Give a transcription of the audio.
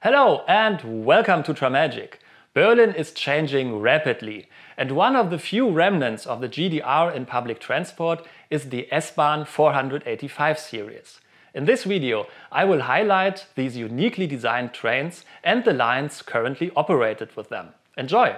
Hello and welcome to Tramagic. Berlin is changing rapidly and one of the few remnants of the GDR in public transport is the S-Bahn 485 series. In this video I will highlight these uniquely designed trains and the lines currently operated with them. Enjoy!